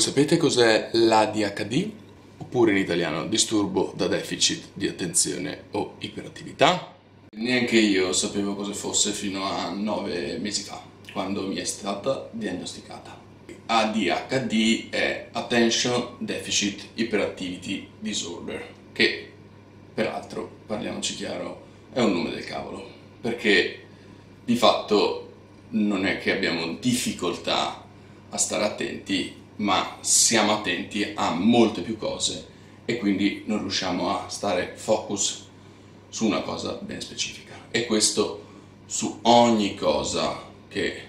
Voi sapete cos'è l'ADHD? Oppure in italiano disturbo da deficit di attenzione o iperattività? Neanche io sapevo cosa fosse fino a nove mesi fa, quando mi è stata diagnosticata. ADHD è Attention Deficit Hyperactivity Disorder, che peraltro, parliamoci chiaro, è un nome del cavolo, perché di fatto non è che abbiamo difficoltà a stare attenti, ma siamo attenti a molte più cose e quindi non riusciamo a stare focus su una cosa ben specifica. E questo su ogni cosa che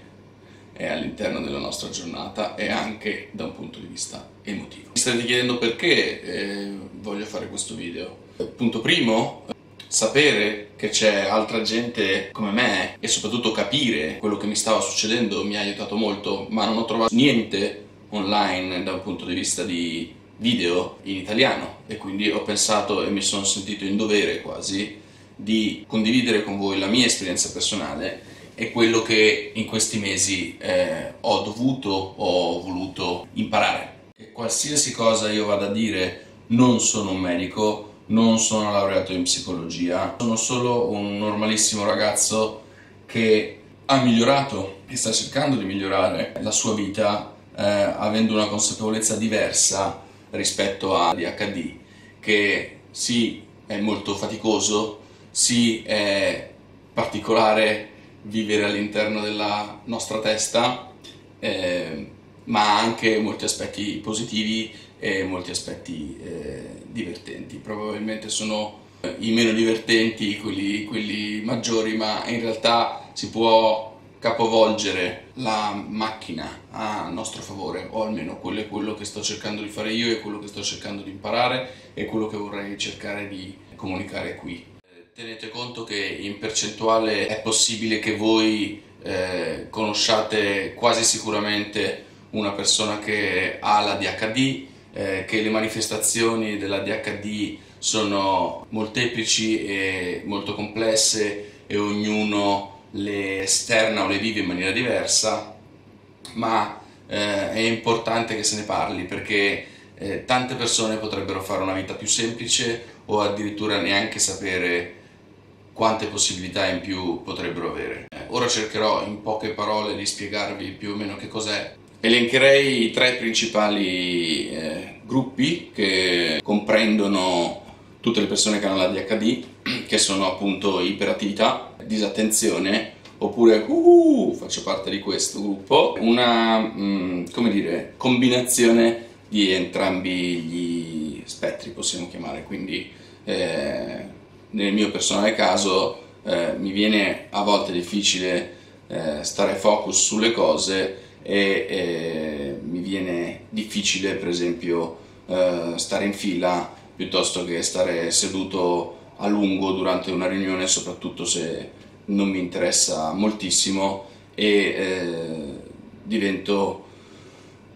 è all'interno della nostra giornata e anche da un punto di vista emotivo. Mi state chiedendo perché eh, voglio fare questo video. Punto primo, sapere che c'è altra gente come me e soprattutto capire quello che mi stava succedendo mi ha aiutato molto, ma non ho trovato niente online da un punto di vista di video in italiano e quindi ho pensato e mi sono sentito in dovere quasi di condividere con voi la mia esperienza personale e quello che in questi mesi eh, ho dovuto ho voluto imparare. Che qualsiasi cosa io vada a dire non sono un medico, non sono laureato in psicologia, sono solo un normalissimo ragazzo che ha migliorato e sta cercando di migliorare la sua vita eh, avendo una consapevolezza diversa rispetto a ADHD che sì è molto faticoso, sì è particolare vivere all'interno della nostra testa, eh, ma anche molti aspetti positivi e molti aspetti eh, divertenti. Probabilmente sono eh, i meno divertenti, quelli, quelli maggiori, ma in realtà si può capovolgere la macchina a nostro favore, o almeno quello è quello che sto cercando di fare io, è quello che sto cercando di imparare e quello che vorrei cercare di comunicare qui. Tenete conto che in percentuale è possibile che voi eh, conosciate quasi sicuramente una persona che ha la DHD, eh, che le manifestazioni della DHD sono molteplici e molto complesse e ognuno le esterna o le vive in maniera diversa, ma eh, è importante che se ne parli perché eh, tante persone potrebbero fare una vita più semplice o addirittura neanche sapere quante possibilità in più potrebbero avere. Ora cercherò in poche parole di spiegarvi più o meno che cos'è Elencherei i tre principali eh, gruppi che comprendono tutte le persone che hanno la DHD, che sono appunto iperattività, disattenzione, oppure uh, faccio parte di questo gruppo, una mh, mm, come dire, combinazione di entrambi gli spettri possiamo chiamare, quindi eh, nel mio personale caso eh, mi viene a volte difficile eh, stare focus sulle cose e eh, mi viene difficile per esempio eh, stare in fila piuttosto che stare seduto a lungo durante una riunione soprattutto se non mi interessa moltissimo e eh, divento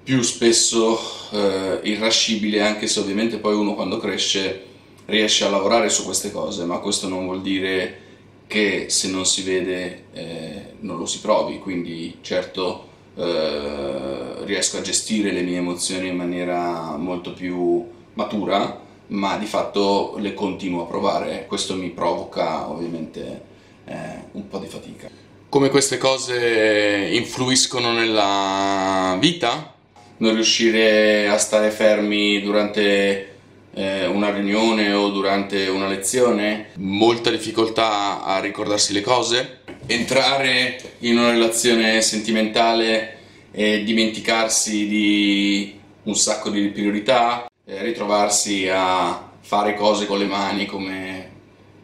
più spesso eh, irrascibile anche se ovviamente poi uno quando cresce riesce a lavorare su queste cose ma questo non vuol dire che se non si vede eh, non lo si provi quindi certo eh, riesco a gestire le mie emozioni in maniera molto più matura, ma di fatto le continuo a provare. Questo mi provoca ovviamente eh, un po' di fatica. Come queste cose influiscono nella vita? Non riuscire a stare fermi durante eh, una riunione o durante una lezione? Molta difficoltà a ricordarsi le cose? entrare in una relazione sentimentale e dimenticarsi di un sacco di priorità, eh, ritrovarsi a fare cose con le mani come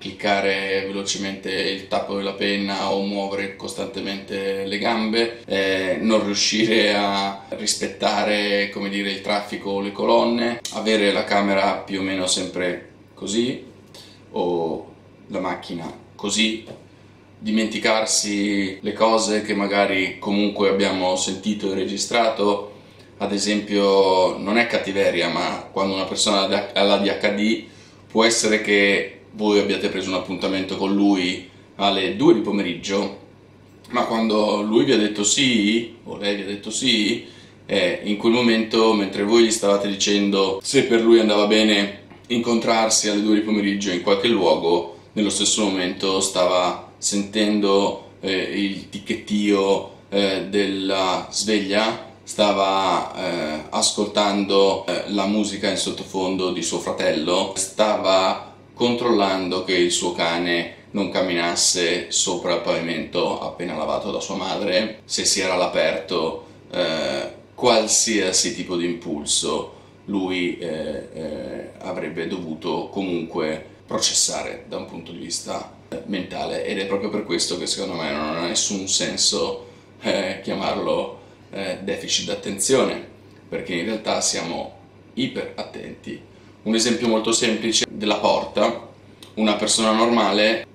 cliccare velocemente il tappo della penna o muovere costantemente le gambe, eh, non riuscire a rispettare come dire, il traffico o le colonne, avere la camera più o meno sempre così o la macchina così dimenticarsi le cose che magari comunque abbiamo sentito e registrato, ad esempio non è cattiveria, ma quando una persona ha la DHD può essere che voi abbiate preso un appuntamento con lui alle 2 di pomeriggio, ma quando lui vi ha detto sì, o lei vi ha detto sì, eh, in quel momento, mentre voi gli stavate dicendo se per lui andava bene incontrarsi alle due di pomeriggio in qualche luogo, nello stesso momento stava sentendo eh, il ticchettio eh, della sveglia, stava eh, ascoltando eh, la musica in sottofondo di suo fratello, stava controllando che il suo cane non camminasse sopra il pavimento appena lavato da sua madre, se si era all'aperto eh, qualsiasi tipo di impulso lui eh, eh, avrebbe dovuto comunque processare da un punto di vista eh, mentale ed è proprio per questo che secondo me non ha nessun senso eh, chiamarlo eh, deficit d'attenzione perché in realtà siamo iper attenti. Un esempio molto semplice della porta, una persona normale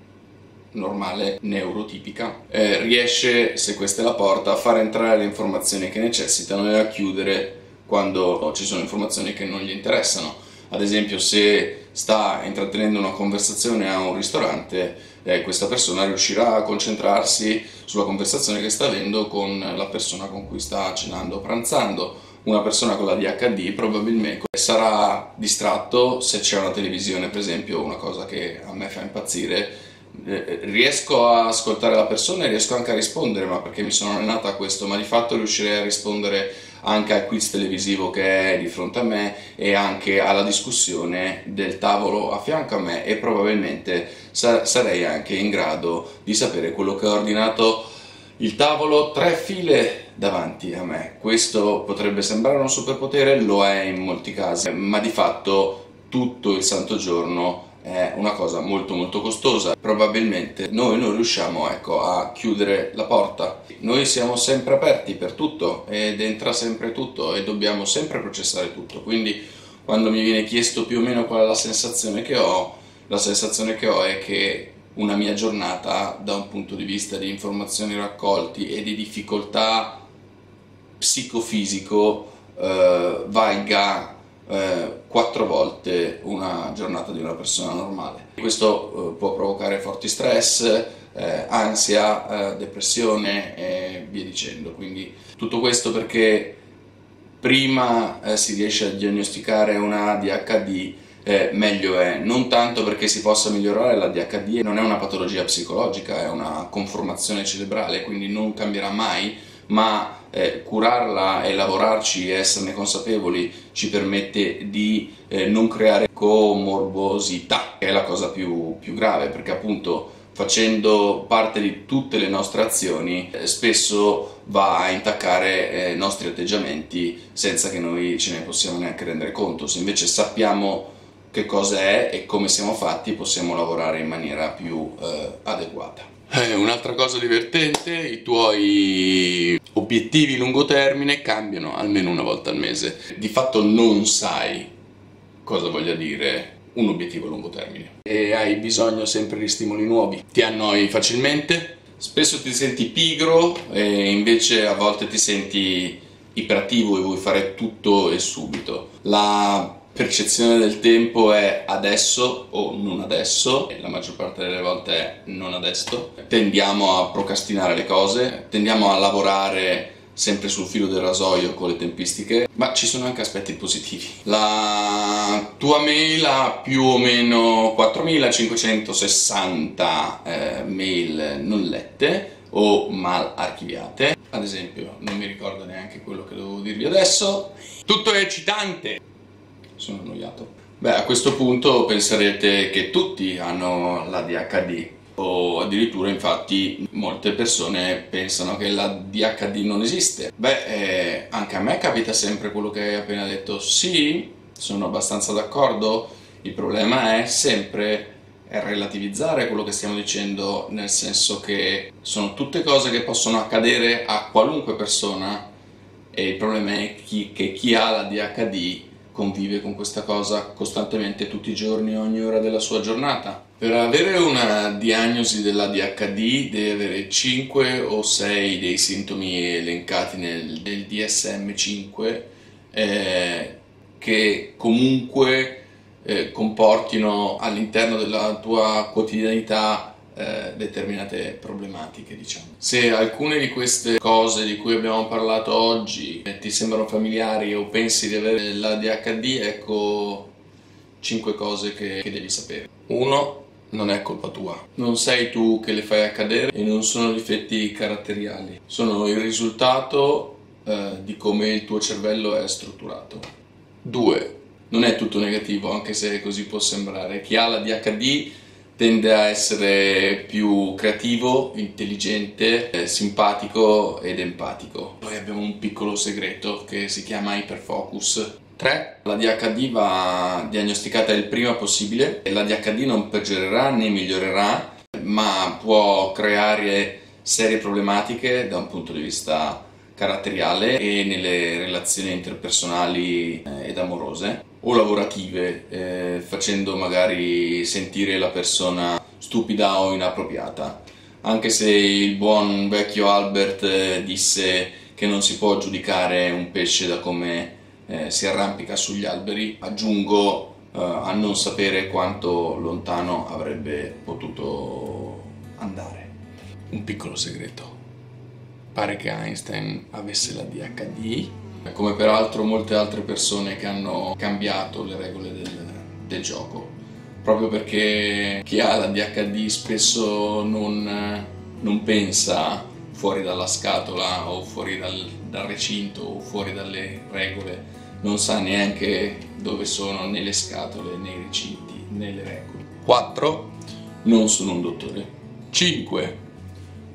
normale neurotipica, eh, riesce, se questa è la porta, a far entrare le informazioni che necessitano e a chiudere quando ci sono informazioni che non gli interessano. Ad esempio, se sta intrattenendo una conversazione a un ristorante, eh, questa persona riuscirà a concentrarsi sulla conversazione che sta avendo con la persona con cui sta cenando o pranzando. Una persona con la DHD probabilmente sarà distratto se c'è una televisione, per esempio, una cosa che a me fa impazzire. Eh, riesco a ascoltare la persona e riesco anche a rispondere, ma perché mi sono allenata a questo, ma di fatto riuscirei a rispondere anche al quiz televisivo che è di fronte a me e anche alla discussione del tavolo a fianco a me e probabilmente sa- sarei anche in grado di sapere quello che ha ordinato il tavolo. Tre file davanti a me. Questo potrebbe sembrare un superpotere, lo è in molti casi, ma di fatto tutto il santo giorno è una cosa molto molto costosa. Probabilmente noi non riusciamo ecco, a chiudere la porta. Noi siamo sempre aperti per tutto ed entra sempre tutto e dobbiamo sempre processare tutto. Quindi quando mi viene chiesto più o meno qual è la sensazione che ho, la sensazione che ho è che una mia giornata da un punto di vista di informazioni raccolti e di difficoltà psicofisico eh, valga eh, quattro volte una giornata di una persona normale. Questo eh, può provocare forti stress, eh, ansia, depressione e via dicendo. Quindi tutto questo perché prima si riesce a diagnosticare una DHD eh, meglio è, non tanto perché si possa migliorare la DHD, non è una patologia psicologica, è una conformazione cerebrale, quindi non cambierà mai, ma eh, curarla e lavorarci e esserne consapevoli ci permette di eh, non creare comorbosità, che è la cosa più, più grave, perché appunto facendo parte di tutte le nostre azioni eh, spesso va a intaccare eh, i nostri atteggiamenti senza che noi ce ne possiamo neanche rendere conto. Se invece sappiamo che cosa è e come siamo fatti possiamo lavorare in maniera più eh, adeguata. Eh, un'altra cosa divertente, i tuoi obiettivi lungo termine cambiano almeno una volta al mese. Di fatto non sai cosa voglia dire un obiettivo a lungo termine e hai bisogno sempre di stimoli nuovi. Ti annoi facilmente, spesso ti senti pigro e invece a volte ti senti iperattivo e vuoi fare tutto e subito. La percezione del tempo è adesso o non adesso, la maggior parte delle volte è non adesso. Tendiamo a procrastinare le cose, tendiamo a lavorare sempre sul filo del rasoio con le tempistiche, ma ci sono anche aspetti positivi. La tua mail ha più o meno 4560 eh, mail non lette o mal archiviate. Ad esempio, non mi ricordo neanche quello che dovevo dirvi adesso. Tutto è eccitante sono annoiato. Beh, a questo punto penserete che tutti hanno la DHD o addirittura infatti molte persone pensano che la DHD non esiste. Beh, eh, anche a me capita sempre quello che hai appena detto. Sì, sono abbastanza d'accordo. Il problema è sempre relativizzare quello che stiamo dicendo, nel senso che sono tutte cose che possono accadere a qualunque persona e il problema è che chi ha la DHD convive con questa cosa costantemente tutti i giorni, ogni ora della sua giornata. Per avere una diagnosi della DHD deve avere 5 o 6 dei sintomi elencati nel, nel DSM-5 eh, che comunque eh, comportino all'interno della tua quotidianità eh, determinate problematiche, diciamo. Se alcune di queste cose di cui abbiamo parlato oggi eh, ti sembrano familiari o pensi di avere l'ADHD, ecco 5 cose che, che devi sapere. Uno, non è colpa tua. Non sei tu che le fai accadere e non sono difetti caratteriali. Sono il risultato eh, di come il tuo cervello è strutturato. Due, non è tutto negativo, anche se così può sembrare. Chi ha la DHD tende a essere più creativo, intelligente, eh, simpatico ed empatico. Poi abbiamo un piccolo segreto che si chiama iperfocus. 3. La DHD va diagnosticata il prima possibile. La DHD non peggiorerà né migliorerà, ma può creare serie problematiche da un punto di vista caratteriale e nelle relazioni interpersonali eh, ed amorose o lavorative, eh, facendo magari sentire la persona stupida o inappropriata. Anche se il buon vecchio Albert eh, disse che non si può giudicare un pesce da come eh, si arrampica sugli alberi, aggiungo eh, a non sapere quanto lontano avrebbe potuto andare. Un piccolo segreto. Pare che Einstein avesse la DHD come peraltro molte altre persone che hanno cambiato le regole del, del gioco, proprio perché chi ha la DHD spesso non, non pensa fuori dalla scatola o fuori dal, dal recinto o fuori dalle regole, non sa neanche dove sono né le scatole né i recinti né le regole. 4. Non sono un dottore. 5.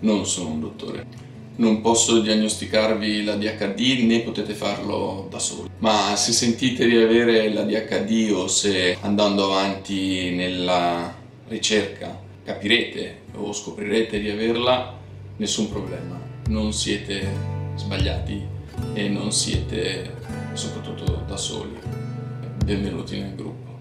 Non sono un dottore non posso diagnosticarvi la DHD né potete farlo da soli. Ma se sentite di avere la DHD o se andando avanti nella ricerca capirete o scoprirete di averla, nessun problema. Non siete sbagliati e non siete soprattutto da soli. Benvenuti nel gruppo.